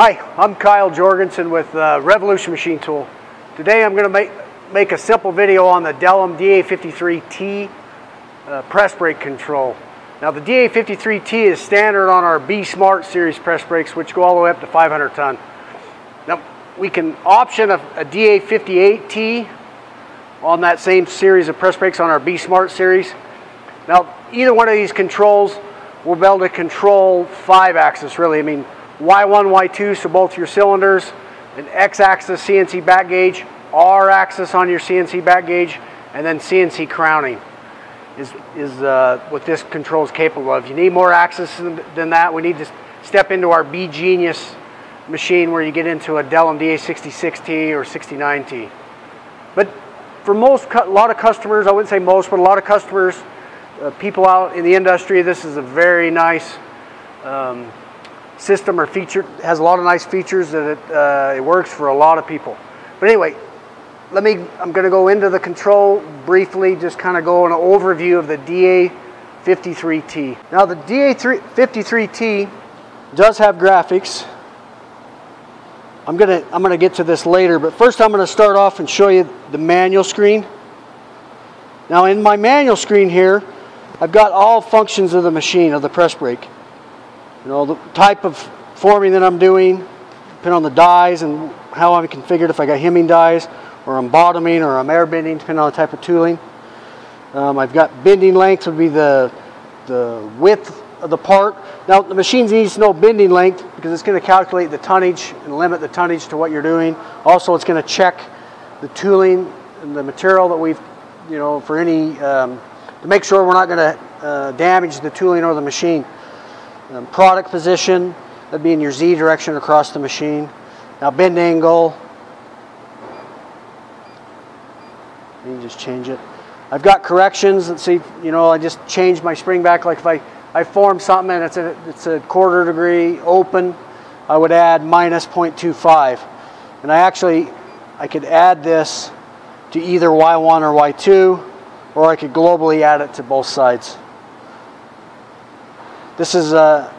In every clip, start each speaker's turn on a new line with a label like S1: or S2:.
S1: Hi, I'm Kyle Jorgensen with uh, Revolution Machine Tool. Today I'm going to make, make a simple video on the Delem DA53T uh, press brake control. Now the DA53T is standard on our B Smart series press brakes which go all the way up to 500 ton. Now we can option a, a DA58T on that same series of press brakes on our B Smart series. Now either one of these controls will be able to control five axis really. I mean Y1, Y2, so both your cylinders, an X-axis CNC back gauge, R-axis on your CNC back gauge, and then CNC crowning is, is uh, what this control is capable of. You need more axis than that. We need to step into our B-Genius machine where you get into a Dell DA66T or 69T. But for most, a lot of customers, I wouldn't say most, but a lot of customers, uh, people out in the industry, this is a very nice um, system or feature has a lot of nice features that it, uh, it works for a lot of people. But anyway, let me, I'm going to go into the control briefly, just kind of go an overview of the DA53T. Now the DA53T does have graphics. I'm to, I'm going to get to this later, but first I'm going to start off and show you the manual screen. Now in my manual screen here, I've got all functions of the machine, of the press brake. You know, the type of forming that I'm doing, depending on the dies and how I'm configured, if I got hemming dies, or I'm bottoming, or I'm air bending, depending on the type of tooling. Um, I've got bending length would be the, the width of the part. Now the machine needs to know bending length because it's going to calculate the tonnage and limit the tonnage to what you're doing. Also it's going to check the tooling and the material that we've, you know, for any, um, to make sure we're not going to uh, damage the tooling or the machine. Um, product position, that'd be in your Z direction across the machine. Now bend angle, you can just change it. I've got corrections, let's see, you know, I just changed my spring back, like if I, I form something and it's a, it's a quarter degree open, I would add minus 0.25. And I actually, I could add this to either Y1 or Y2, or I could globally add it to both sides. This is, uh,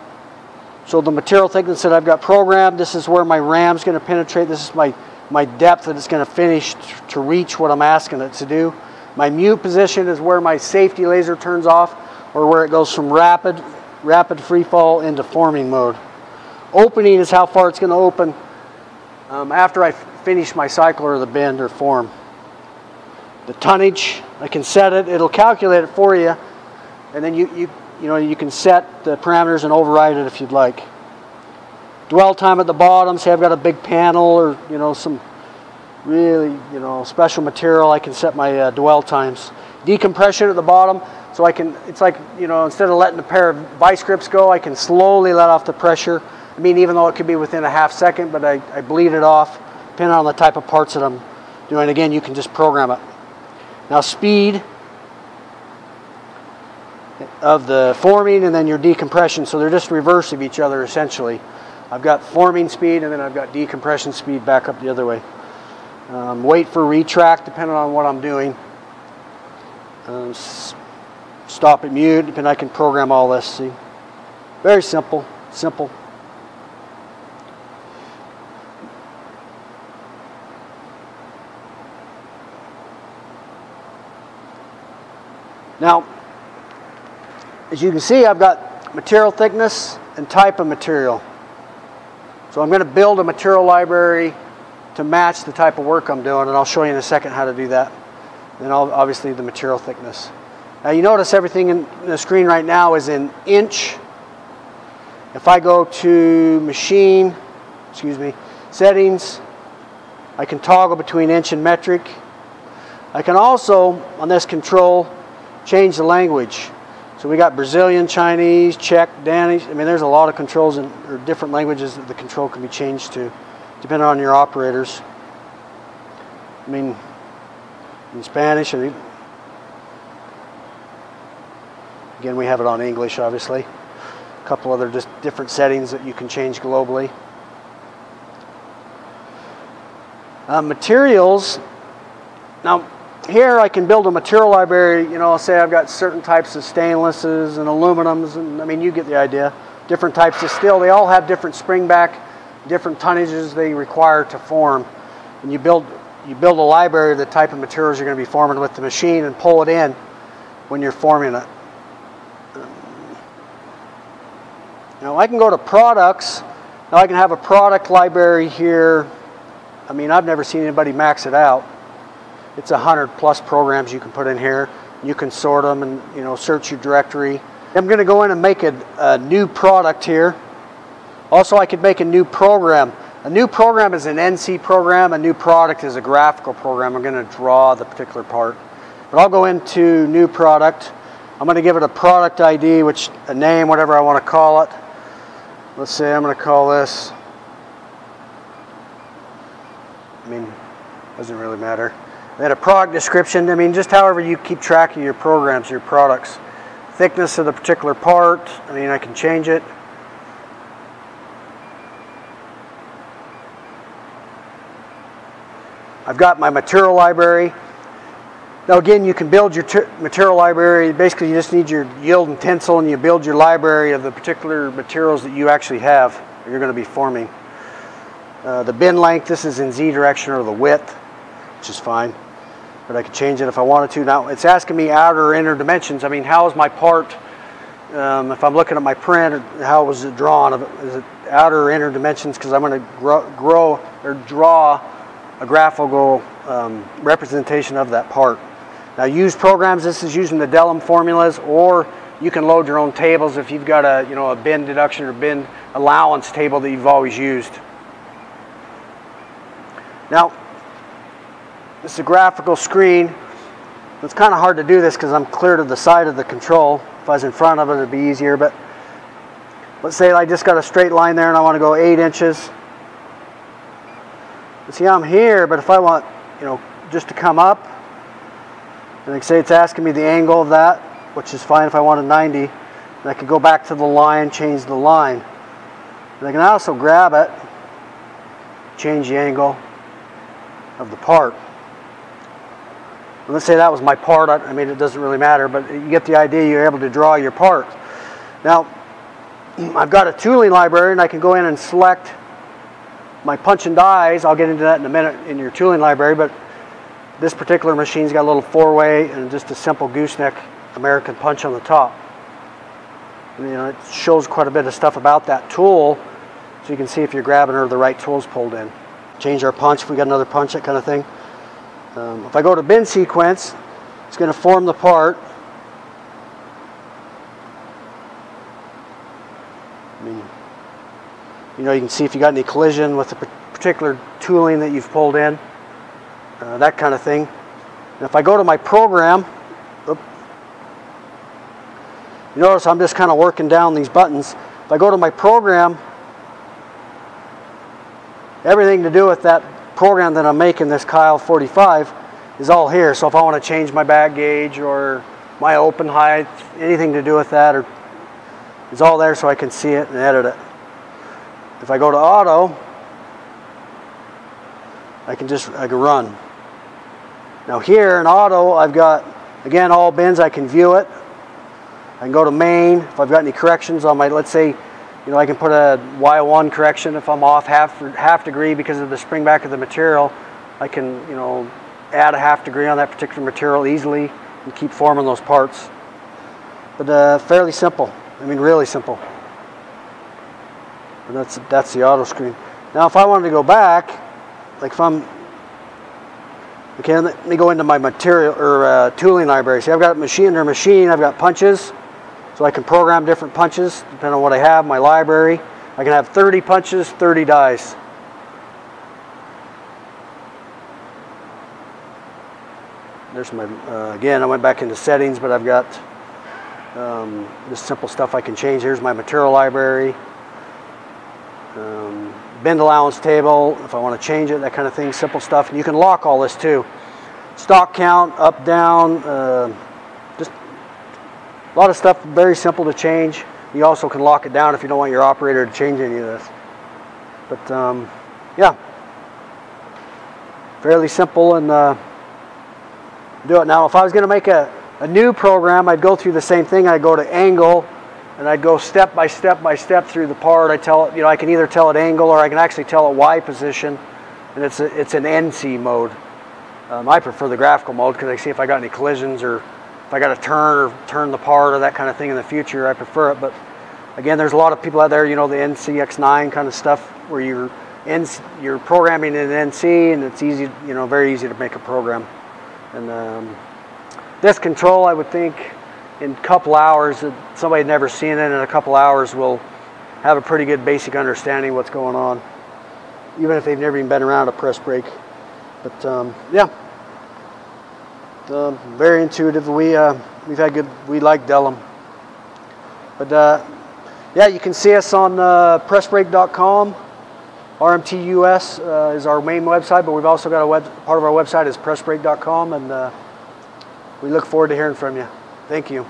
S1: so the material thickness that I've got programmed, this is where my ram's going to penetrate. This is my, my depth that it's going to finish to reach what I'm asking it to do. My mute position is where my safety laser turns off or where it goes from rapid, rapid free fall into forming mode. Opening is how far it's going to open um, after I finish my cycle or the bend or form. The tonnage, I can set it, it'll calculate it for you, and then you, you you know, you can set the parameters and override it if you'd like. Dwell time at the bottom, say I've got a big panel or, you know, some really, you know, special material, I can set my uh, dwell times. Decompression at the bottom, so I can, it's like, you know, instead of letting a pair of vice grips go, I can slowly let off the pressure. I mean, even though it could be within a half second, but I, I bleed it off, depending on the type of parts that I'm doing. Again, you can just program it. Now speed, of the forming and then your decompression. So they're just reverse of each other essentially. I've got forming speed and then I've got decompression speed back up the other way. Um, wait for retract depending on what I'm doing. Um, stop at mute, and I can program all this, see. Very simple, simple. Now, as you can see, I've got material thickness and type of material. So I'm going to build a material library to match the type of work I'm doing, and I'll show you in a second how to do that. And obviously the material thickness. Now you notice everything in the screen right now is in inch. If I go to machine, excuse me, settings, I can toggle between inch and metric. I can also, on this control, change the language. So we got Brazilian, Chinese, Czech, Danish. I mean, there's a lot of controls in, or different languages that the control can be changed to, depending on your operators. I mean, in Spanish, again, we have it on English, obviously. A couple other just different settings that you can change globally. Uh, materials. Now, here I can build a material library, you know, say I've got certain types of stainlesses and aluminums, and I mean, you get the idea. Different types of steel, they all have different spring back different tonnages they require to form. And you build, you build a library of the type of materials you're going to be forming with the machine and pull it in when you're forming it. Now I can go to products. Now I can have a product library here. I mean, I've never seen anybody max it out. It's a hundred plus programs you can put in here. You can sort them and you know search your directory. I'm going to go in and make a, a new product here. Also, I could make a new program. A new program is an NC program. A new product is a graphical program. I'm going to draw the particular part. But I'll go into new product. I'm going to give it a product ID, which a name, whatever I want to call it. Let's say I'm going to call this, I mean, doesn't really matter. Then a product description, I mean, just however you keep track of your programs, your products. Thickness of the particular part, I mean, I can change it. I've got my material library. Now again, you can build your material library. Basically, you just need your yield and tensile and you build your library of the particular materials that you actually have you're going to be forming. Uh, the bend length, this is in Z direction or the width, which is fine. But I could change it if I wanted to. Now, it's asking me outer or inner dimensions. I mean, how is my part, um, if I'm looking at my print, how was it drawn? Is it outer or inner dimensions? Because I'm going to grow, or draw a graphical um, representation of that part. Now use programs, this is using the Delem formulas or you can load your own tables if you've got a, you know, a bend deduction or bend allowance table that you've always used. Now, this is a graphical screen. It's kind of hard to do this because I'm clear to the side of the control. If I was in front of it, it'd be easier, but let's say I just got a straight line there and I want to go eight inches. See, I'm here, but if I want, you know, just to come up, and like say it's asking me the angle of that, which is fine if I want a 90. And I can go back to the line, change the line. And I can also grab it, change the angle of the part. Let's say that was my part. I mean, it doesn't really matter, but you get the idea. You're able to draw your part. Now, I've got a tooling library, and I can go in and select my punch and dies. I'll get into that in a minute in your tooling library, but this particular machine's got a little four-way and just a simple gooseneck American punch on the top. And, you know, it shows quite a bit of stuff about that tool so you can see if you're grabbing or the right tool's pulled in. Change our punch if we got another punch, that kind of thing. Um, if I go to bend sequence, it's going to form the part. I mean, you know, you can see if you got any collision with the particular tooling that you've pulled in uh, that kind of thing. And if I go to my program, oops, you notice I'm just kind of working down these buttons. If I go to my program, everything to do with that program that I'm making, this Kyle 45, is all here. So if I want to change my back gauge or my open height, anything to do with that, or is all there so I can see it and edit it. If I go to auto, I can just I can run. Now here in auto, I've got, again, all bins, I can view it. I can go to main. If I've got any corrections on my, let's say, you know, I can put a Y1 correction if I'm off half, half degree because of the spring back of the material. I can, you know, add a half degree on that particular material easily and keep forming those parts. But uh, fairly simple. I mean, really simple. And that's, that's the auto screen. Now, if I wanted to go back, like if I'm Okay, let me go into my material or uh, tooling library. See, I've got machine under machine. I've got punches, so I can program different punches depending on what I have. My library. I can have 30 punches, 30 dies. There's my uh, again. I went back into settings, but I've got um, this simple stuff I can change. Here's my material library. Um, bend allowance table, if I want to change it, that kind of thing, simple stuff. And you can lock all this too. Stock count, up, down, uh, just a lot of stuff, very simple to change. You also can lock it down if you don't want your operator to change any of this. But um, yeah, fairly simple and uh, do it. Now if I was going to make a, a new program, I'd go through the same thing. I'd go to angle, and I'd go step by step by step through the part. I tell it, you know, I can either tell it angle or I can actually tell it Y position, and it's a, it's an NC mode. Um, I prefer the graphical mode because I see if I got any collisions or if I got to turn or turn the part or that kind of thing in the future. I prefer it, but again, there's a lot of people out there, you know, the NCX9 kind of stuff where you're NC, you're programming in NC and it's easy, you know, very easy to make a program. And um, this control, I would think, in a couple hours, somebody never seen it in a couple hours will have a pretty good basic understanding what's going on, even if they've never even been around a press brake. But um, yeah, um, very intuitive. We uh, we've had good. We like Delem. But uh, yeah, you can see us on uh, pressbrake.com. RMTUS uh, is our main website, but we've also got a web. Part of our website is pressbrake.com, and uh, we look forward to hearing from you. Thank you.